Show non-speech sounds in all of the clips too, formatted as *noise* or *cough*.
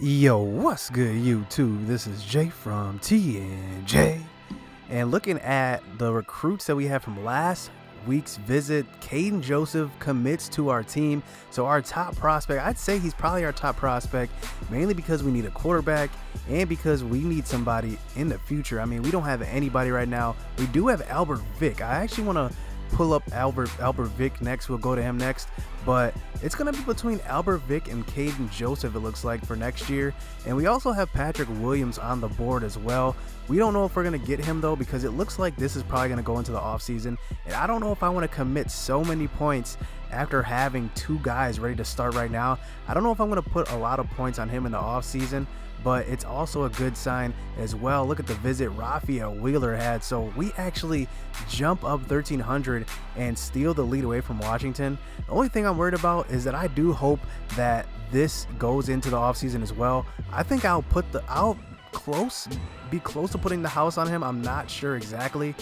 Yo, what's good, YouTube? This is Jay from TNJ. And looking at the recruits that we have from last week's visit, Caden Joseph commits to our team. So, our top prospect, I'd say he's probably our top prospect, mainly because we need a quarterback and because we need somebody in the future. I mean, we don't have anybody right now. We do have Albert Vick. I actually want to pull up Albert Albert Vick next. We'll go to him next. But it's going to be between Albert Vick and Caden Joseph, it looks like, for next year. And we also have Patrick Williams on the board as well. We don't know if we're going to get him, though, because it looks like this is probably going to go into the offseason. And I don't know if I want to commit so many points after having two guys ready to start right now. I don't know if I'm going to put a lot of points on him in the offseason but it's also a good sign as well. Look at the visit Raphael Wheeler had. So we actually jump up 1300 and steal the lead away from Washington. The only thing I'm worried about is that I do hope that this goes into the offseason as well. I think I'll put the I'll close be close to putting the house on him. I'm not sure exactly.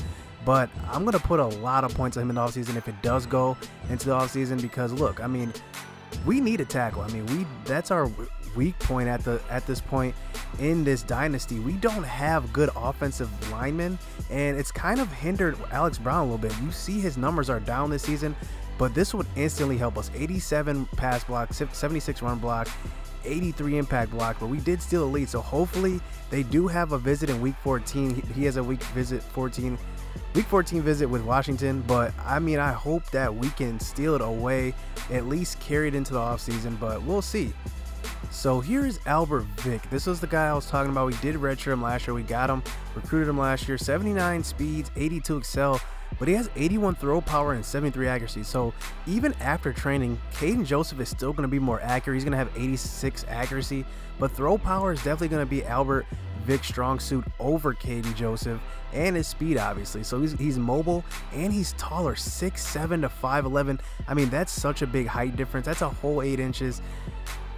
But I'm gonna put a lot of points on him in the offseason if it does go into the offseason because look, I mean, we need a tackle. I mean, we that's our weak point at the at this point in this dynasty. We don't have good offensive linemen, and it's kind of hindered Alex Brown a little bit. You see his numbers are down this season, but this would instantly help us. 87 pass block, 76 run block, 83 impact block, but we did steal a lead. So hopefully they do have a visit in week 14. He has a week visit 14 week 14 visit with Washington, but I mean, I hope that we can steal it away, at least carry it into the offseason, but we'll see. So here's Albert Vick. This was the guy I was talking about. We did redshirt him last year. We got him, recruited him last year. 79 speeds, 82 excel, but he has 81 throw power and 73 accuracy. So even after training, Caden Joseph is still going to be more accurate. He's going to have 86 accuracy, but throw power is definitely going to be Albert Vick's strong suit over Caden Joseph and his speed, obviously. So he's, he's mobile and he's taller, 6'7 to 5'11. I mean, that's such a big height difference. That's a whole 8 inches.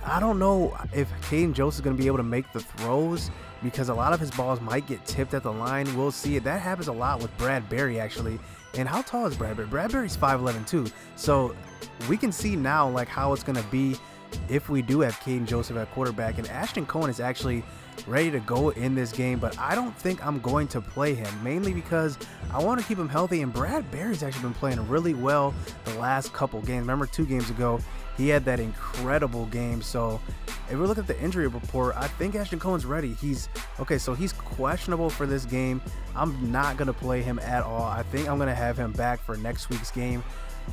I don't know if Caden Joseph is going to be able to make the throws because a lot of his balls might get tipped at the line. We'll see. That happens a lot with Brad Berry, actually. And how tall is Brad Berry? Brad Berry's 5'11 too. So we can see now like how it's going to be if we do have Caden Joseph at quarterback. And Ashton Cohen is actually ready to go in this game, but I don't think I'm going to play him, mainly because I want to keep him healthy. And Brad Berry's actually been playing really well the last couple games. Remember, two games ago, he had that incredible game. So if we look at the injury report, I think Ashton Cohen's ready. He's okay, so he's questionable for this game. I'm not gonna play him at all. I think I'm gonna have him back for next week's game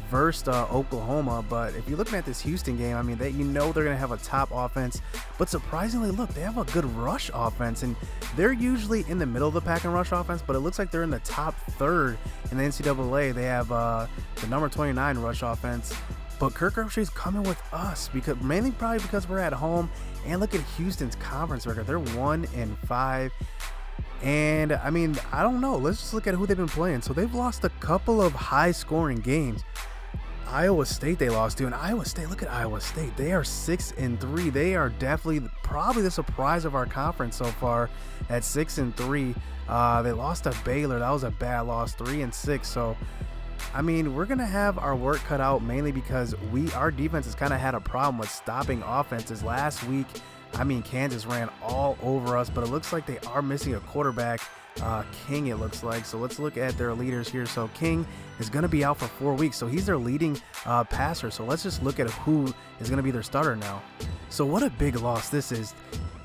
versus uh, Oklahoma. But if you're looking at this Houston game, I mean, that you know they're gonna have a top offense. But surprisingly, look, they have a good rush offense, and they're usually in the middle of the pack in rush offense. But it looks like they're in the top third in the NCAA. They have uh, the number 29 rush offense. But Kirk Herbstreit's coming with us because mainly probably because we're at home. And look at Houston's conference record; they're one and five. And I mean, I don't know. Let's just look at who they've been playing. So they've lost a couple of high-scoring games. Iowa State they lost to, and Iowa State. Look at Iowa State; they are six and three. They are definitely probably the surprise of our conference so far at six and three. Uh, they lost to Baylor. That was a bad loss, three and six. So I mean, we're gonna have our work cut out mainly because we our defense has kind of had a problem with stopping offenses. Last week, I mean, Kansas ran all over us, but it looks like they are missing a quarterback. Uh, King, it looks like. So let's look at their leaders here. So King is going to be out for four weeks. So he's their leading uh, passer. So let's just look at who is going to be their starter now. So what a big loss this is.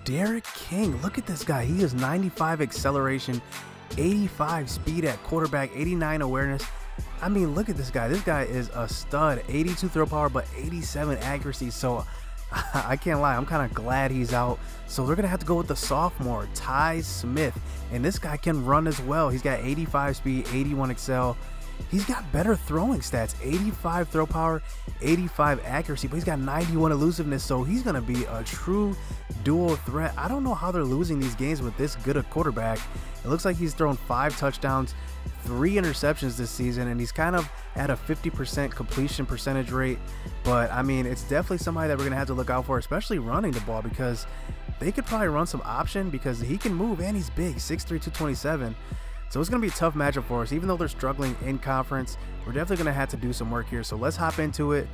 Derek King, look at this guy. He has 95 acceleration, 85 speed at quarterback, 89 awareness, I mean, look at this guy. This guy is a stud. 82 throw power, but 87 accuracy. So *laughs* I can't lie. I'm kind of glad he's out. So they're going to have to go with the sophomore, Ty Smith. And this guy can run as well. He's got 85 speed, 81 excel. He's got better throwing stats 85 throw power, 85 accuracy, but he's got 91 elusiveness. So he's going to be a true dual threat. I don't know how they're losing these games with this good a quarterback. It looks like he's thrown five touchdowns, three interceptions this season, and he's kind of at a 50% completion percentage rate. But I mean, it's definitely somebody that we're going to have to look out for, especially running the ball, because they could probably run some option because he can move and he's big 6'3, 227. So it's going to be a tough matchup for us. Even though they're struggling in conference, we're definitely going to have to do some work here. So let's hop into it.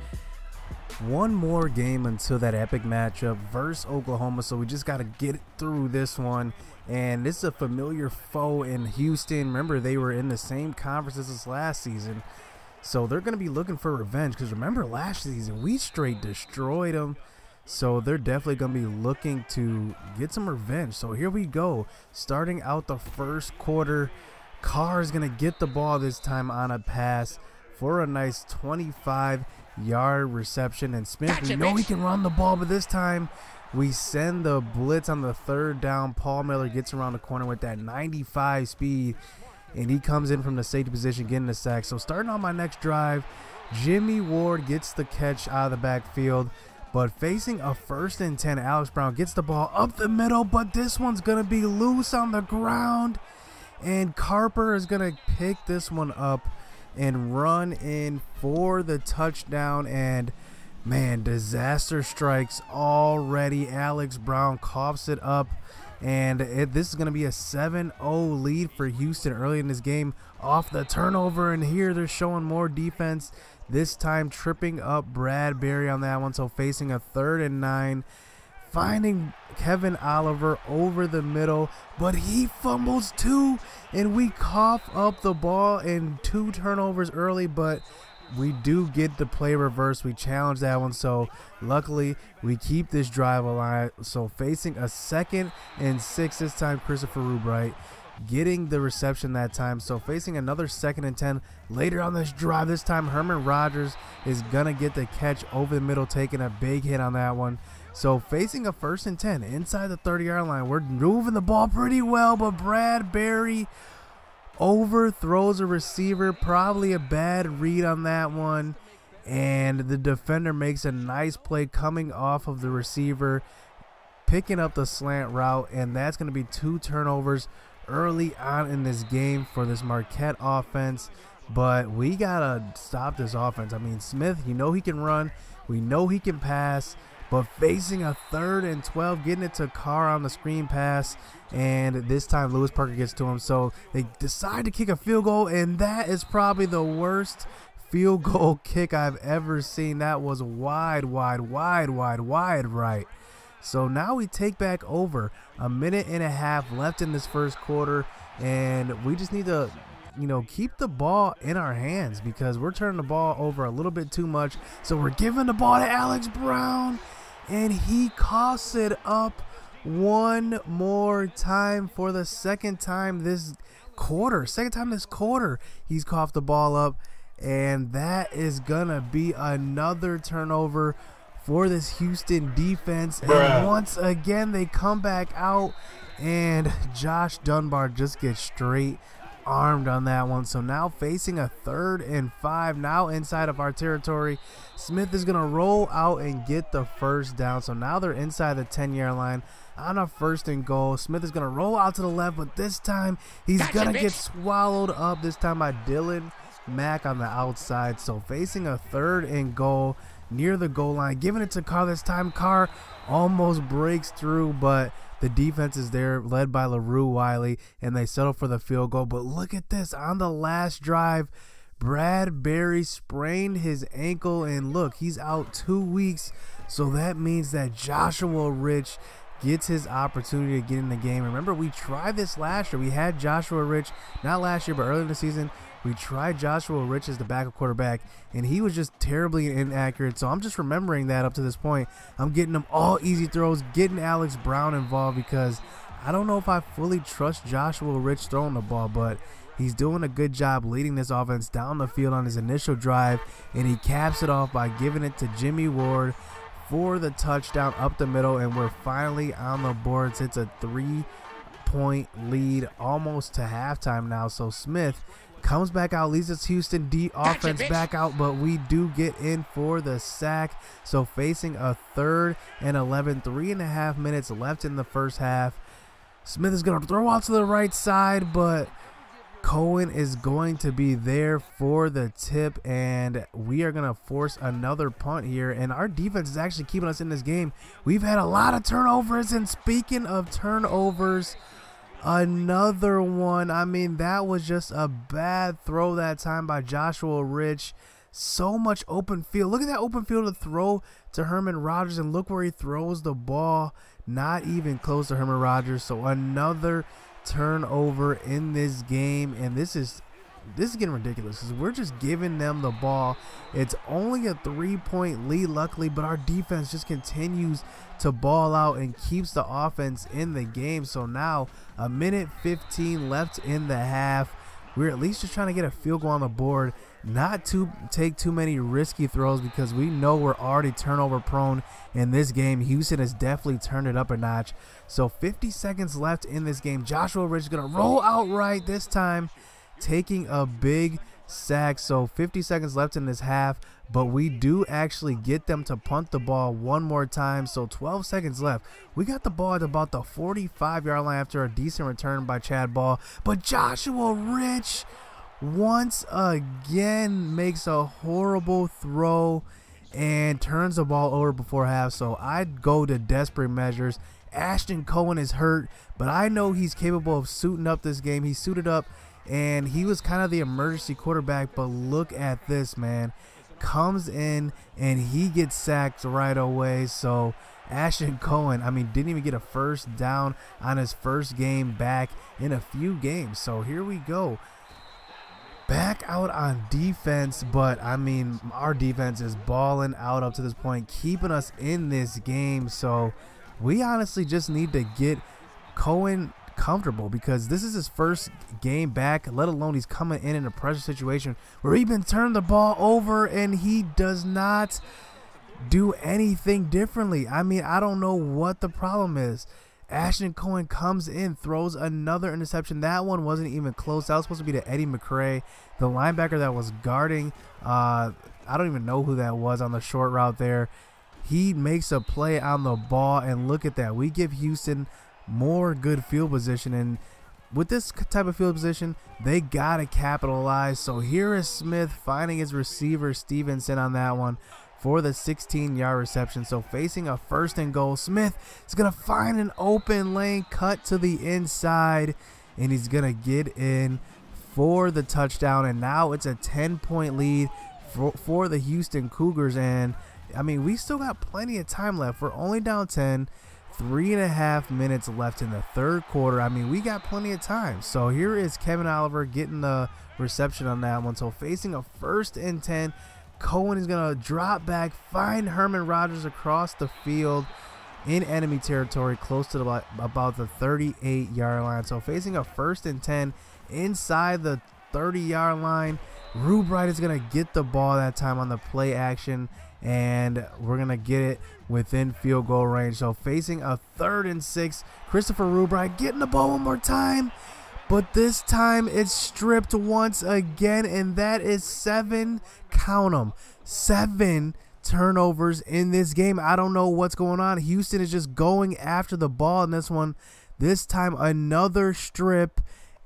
one more game until that epic matchup versus Oklahoma. So we just got to get through this one. And this is a familiar foe in Houston. Remember, they were in the same conference as last season. So they're going to be looking for revenge. Because remember, last season, we straight destroyed them. So they're definitely going to be looking to get some revenge. So here we go. Starting out the first quarter, Carr is going to get the ball this time on a pass for a nice 25 yard reception. And Smith, gotcha, we know bitch. he can run the ball, but this time we send the blitz on the third down. Paul Miller gets around the corner with that 95 speed, and he comes in from the safety position getting the sack. So starting on my next drive, Jimmy Ward gets the catch out of the backfield. But facing a first and 10, Alex Brown gets the ball up the middle, but this one's going to be loose on the ground. And Carper is going to pick this one up and run in for the touchdown. And man, disaster strikes already. Alex Brown coughs it up. And it, this is going to be a 7 0 lead for Houston early in this game off the turnover. And here they're showing more defense, this time tripping up Bradberry on that one. So facing a third and nine finding Kevin Oliver over the middle, but he fumbles too, and we cough up the ball and two turnovers early, but we do get the play reverse. We challenge that one, so luckily we keep this drive alive. So facing a second and six this time, Christopher Rubright getting the reception that time. So facing another second and 10 later on this drive. This time Herman Rogers is going to get the catch over the middle, taking a big hit on that one. So facing a first and 10 inside the 30 yard line, we're moving the ball pretty well, but Bradberry overthrows a receiver. Probably a bad read on that one. And the defender makes a nice play coming off of the receiver, picking up the slant route. And that's going to be two turnovers early on in this game for this Marquette offense. But we got to stop this offense. I mean, Smith, you know he can run, we know he can pass. But facing a third and 12, getting it to Carr on the screen pass, and this time Lewis Parker gets to him. So they decide to kick a field goal, and that is probably the worst field *laughs* goal kick I've ever seen. That was wide, wide, wide, wide, wide right. So now we take back over a minute and a half left in this first quarter, and we just need to you know, keep the ball in our hands because we're turning the ball over a little bit too much. So we're giving the ball to Alex Brown, and he coughs it up one more time for the second time this quarter. Second time this quarter, he's coughed the ball up, and that is gonna be another turnover for this Houston defense. Bruh. And once again, they come back out, and Josh Dunbar just gets straight armed on that one. So now facing a third and five, now inside of our territory. Smith is going to roll out and get the first down. So now they're inside the 10 yard line on a first and goal. Smith is going to roll out to the left, but this time he's gotcha, going to get swallowed up. This time by Dylan Mack on the outside. So facing a third and goal near the goal line, giving it to Carr this time. Carr almost breaks through, but the defense is there, led by LaRue Wiley, and they settle for the field goal. But look at this on the last drive. Bradberry sprained his ankle, and look, he's out two weeks. So that means that Joshua Rich gets his opportunity to get in the game. Remember, we tried this last year. We had Joshua Rich, not last year, but earlier in the season. We tried Joshua Rich as the backup quarterback, and he was just terribly inaccurate. So I'm just remembering that up to this point. I'm getting them all easy throws, getting Alex Brown involved because I don't know if I fully trust Joshua Rich throwing the ball, but he's doing a good job leading this offense down the field on his initial drive, and he caps it off by giving it to Jimmy Ward for the touchdown up the middle, and we're finally on the boards. It's a three point lead almost to halftime now. So Smith comes back out, leads us Houston D offense back out, but we do get in for the sack. So facing a third and 11, three and a half minutes left in the first half. Smith is going to throw out to the right side, but Cohen is going to be there for the tip, and we are going to force another punt here. And our defense is actually keeping us in this game. We've had a lot of turnovers, and speaking of turnovers, Another one. I mean, that was just a bad throw that time by Joshua Rich. so much open field. Look at that open field to throw to Herman Rogers, and look where he throws the ball. Not even close to Herman Rogers. So another turnover in this game, and this is this is getting ridiculous because we're just giving them the ball. It's only a three point lead, luckily, but our defense just continues to ball out and keeps the offense in the game. So now, a minute 15 left in the half. We're at least just trying to get a field goal on the board, not to take too many risky throws because we know we're already turnover prone in this game. Houston has definitely turned it up a notch. So 50 seconds left in this game. Joshua Rich is going to roll out right this time taking a big sack. So 50 seconds left in this half, but we do actually get them to punt the ball one more time. So 12 seconds left. We got the ball at about the 45 yard line after a decent return by Chad Ball. But Joshua Rich once again makes a horrible throw and turns the ball over before half. So I'd go to desperate measures. Ashton Cohen is hurt, but I know he's capable of suiting up this game. He suited up and he was kind of the emergency quarterback. But look at this, man. Comes in and he gets sacked right away. So Ashton Cohen, I mean, didn't even get a first down on his first game back in a few games. So here we go. Back out on defense, but I mean, our defense is balling out up to this point, keeping us in this game. So we honestly just need to get Cohen comfortable because this is his first game back, let alone he's coming in in a pressure situation where he been turned the ball over and he does not do anything differently. I mean, I don't know what the problem is. Ashton Cohen comes in, throws another interception. That one wasn't even close. That was supposed to be to Eddie McCray, the linebacker that was guarding. Uh, I don't even know who that was on the short route there. He makes a play on the ball, and look at that. We give Houston more good field position. And with this type of field position, they got to capitalize. So here is Smith finding his receiver, Stevenson, on that one for the 16 yard reception. So facing a first and goal, Smith is going to find an open lane, cut to the inside, and he's going to get in for the touchdown. And now it's a 10 point lead for, for the Houston Cougars. And I mean, we still got plenty of time left. We're only down 10. Three and a half minutes left in the third quarter. I mean, we got plenty of time. So here is Kevin Oliver getting the reception on that one. So facing a first and 10. Cohen is going to drop back, find Herman Rogers across the field in enemy territory, close to the, about the 38 yard line. So facing a first and 10 inside the 30 yard line. Rubright is going to get the ball that time on the play action and we're gonna get it within field goal range. So facing a third and six, Christopher Rubright getting the ball one more time, but this time it's stripped once again, and that is seven. Count them, seven turnovers in this game. I don't know what's going on. Houston is just going after the ball in this one. This time another strip.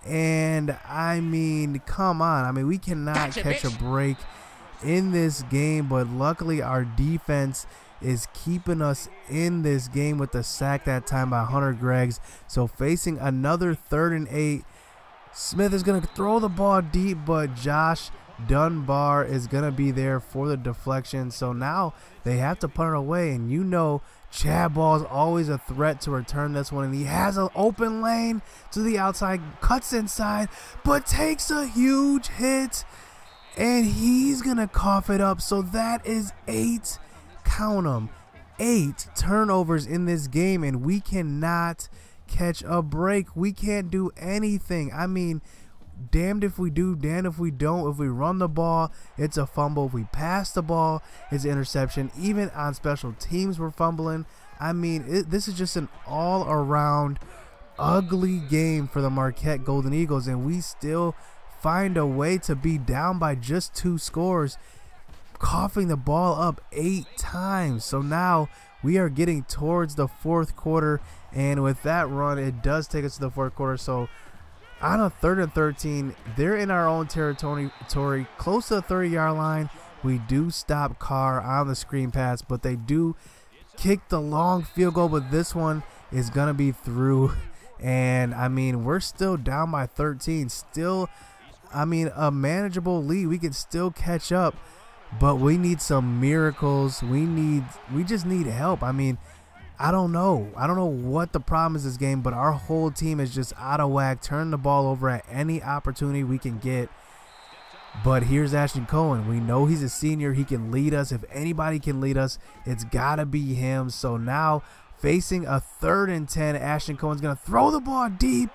And I mean, come on. I mean, we cannot gotcha, catch bitch. a break in this game, but luckily our defense is keeping us in this game with the sack that time by Hunter Greggs. So facing another third and eight, Smith is going to throw the ball deep, but Josh Dunbar is going to be there for the deflection. So now they have to put it away, and you know Chad Ball is always a threat to return this one, and he has an open lane to the outside, cuts inside, but takes a huge hit and he's gonna cough it up. So that is eight, count them, eight turnovers in this game, and we cannot catch a break. We can't do anything. I mean, damned if we do, damned if we don't. If we run the ball, it's a fumble. If we pass the ball, it's interception. Even on special teams, we're fumbling. I mean, it, this is just an all around ugly game for the Marquette Golden Eagles, and we still find a way to be down by just two scores, coughing the ball up eight times. So now we are getting towards the fourth quarter, and with that run, it does take us to the fourth quarter. So on a third and 13, they're in our own territory, close to the 30 yard line. We do stop Carr on the screen pass, but they do kick the long field goal, but this one is going to be through. *laughs* And I mean, we're still down by 13, still I mean, a manageable lead. We can still catch up. but we need some miracles. We need we just need help. I mean, I don't know. I don't know what the problem is this game, but our whole team is just out of whack. Turn the ball over at any opportunity we can get. But here's Ashton Cohen. We know he's a senior. He can lead us. If anybody can lead us, it's got to be him. So now facing a third and 10, Ashton Cohen's going to throw the ball deep.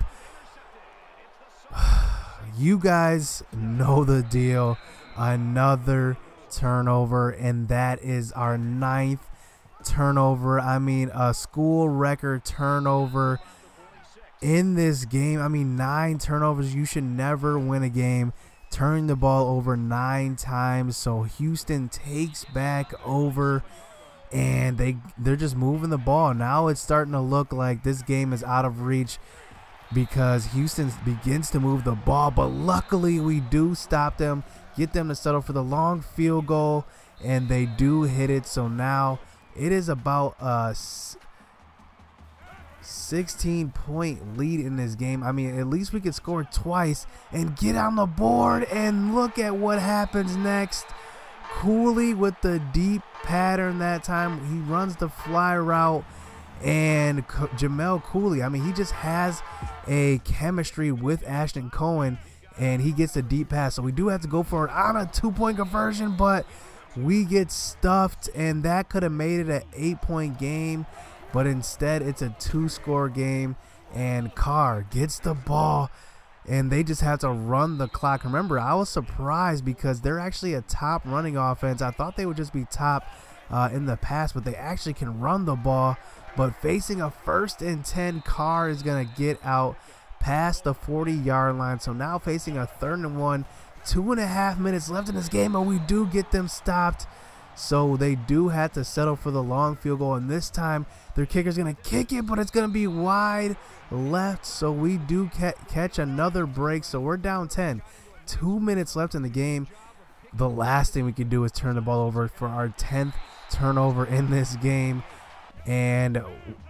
*sighs* you guys know the deal. Another turnover, and that is our ninth turnover. I mean, a school record turnover in this game. I mean, nine turnovers. You should never win a game Turn the ball over nine times. So Houston takes back over and they they're just moving the ball. Now it's starting to look like this game is out of reach because Houston begins to move the ball, but luckily we do stop them, get them to settle for the long field goal, and they do hit it. So now it is about a 16 point lead in this game. I mean, at least we could score twice and get on the board. And look at what happens next. Cooley with the deep pattern that time. He runs the fly route. And Jamel Cooley, I mean, he just has a chemistry with Ashton Cohen. And he gets the deep pass. So we do have to go for it on a two point conversion. But we get stuffed. And that could have made it an eight point game but instead it's a two score game and Carr gets the ball and they just have to run the clock. Remember, I was surprised because they're actually a top running offense. I thought they would just be top uh, in the past, but they actually can run the ball. But facing a first and 10, Carr is going to get out past the 40 yard line. So now facing a third and one, two and a half minutes left in this game, and we do get them stopped. So they do have to settle for the long field goal. And this time, their kicker's going to kick it, but it's going to be wide left. So we do ca catch another break. So we're down 10. Two minutes left in the game. The last thing we can do is turn the ball over for our 10th turnover in this game. And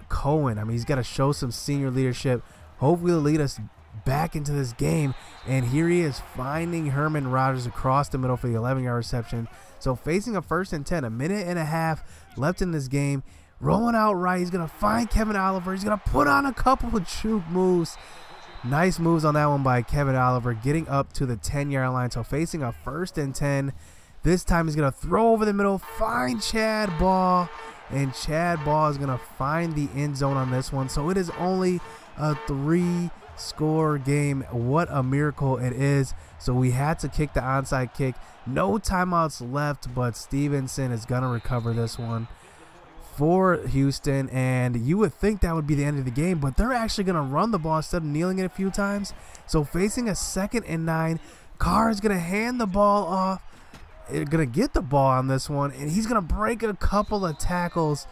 Cohen, I mean, he's got to show some senior leadership. Hopefully, lead us back into this game. And here he is finding Herman Rogers across the middle for the 11 yard reception. So facing a first and 10, a minute and a half left in this game. Rolling out right. He's going to find Kevin Oliver. He's going to put on a couple of juke moves. Nice moves on that one by Kevin Oliver, getting up to the 10 yard line. So facing a first and 10. This time he's going to throw over the middle, find Chad Ball. And Chad Ball is going to find the end zone on this one. So it is only a three score game. What a miracle it is. So we had to kick the onside kick. No timeouts left, but Stevenson is going to recover this one for Houston. And you would think that would be the end of the game, but they're actually going to run the ball instead of kneeling it a few times. So facing a second and nine, Carr is going to hand the ball off. Eh, going to get the ball on this one, and he's going to break a couple of tackles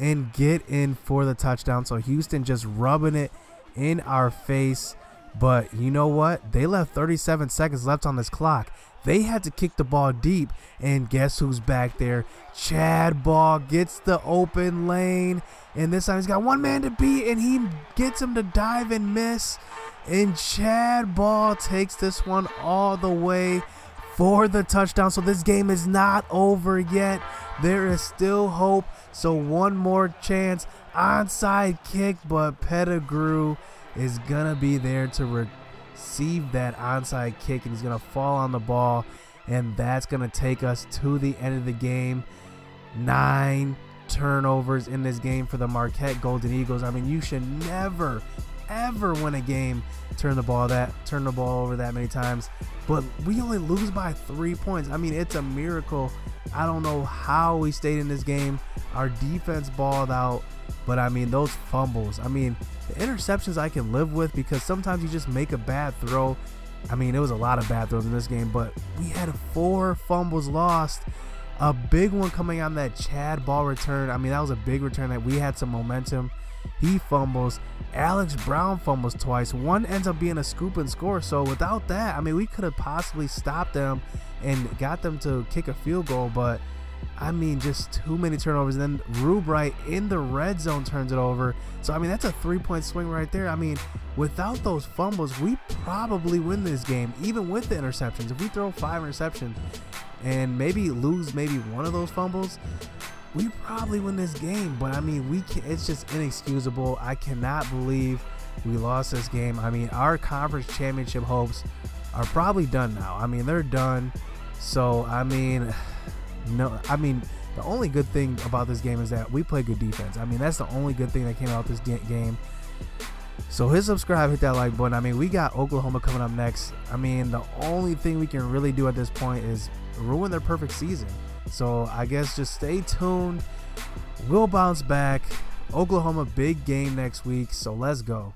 and get in for the touchdown. So Houston just rubbing it in our face. But you know what? They left 37 seconds left on this clock. They had to kick the ball deep. And guess who's back there? Chad Ball gets the open lane. And this time he's got one man to beat. And he gets him to dive and miss. And Chad Ball takes this one all the way for the touchdown. So this game is not over yet. There is still hope. So one more chance. Onside kick, but Pettigrew is going to be there to receive that onside kick. And he's going to fall on the ball. And that's going to take us to the end of the game. Nine turnovers in this game for the Marquette Golden Eagles. I mean, you should never, ever win a game turn the ball that turn the ball over that many times. But we only lose by three points. I mean it's a miracle. I don't know how we stayed in this game. Our defense balled out. But i mean those fumbles i mean the interceptions i can live with because sometimes you just make a bad throw. I mean it was a lot of bad throws in this game but we had four fumbles lost. A big one coming on that chad ball return. I mean that was a big return that we had some momentum he fumbles. Alex Brown fumbles twice. One ends up being a scoop and score. So without that, I mean, we could have possibly stopped them and got them to kick a field goal. But I mean, just too many turnovers. And then Rubright in the red zone turns it over. So I mean, that's a three-point swing right there. I mean, without those fumbles, we probably win this game, even with the interceptions. If we throw five interceptions, and maybe lose maybe one of those fumbles, we probably win this game. But I mean, we can, it's just inexcusable. I cannot believe we lost this game. I mean, our conference championship hopes are probably done now. I mean, they're done. So I mean, *sighs* no, I mean. The only good thing about this game is that we play good defense. I mean, that's the only good thing that came out this game. So hit subscribe, hit that like button. I mean, we got Oklahoma coming up next. I mean, the only thing we can really do at this point is ruin their perfect season. So I guess just stay tuned. We'll bounce back. Oklahoma big game next week. So let's go.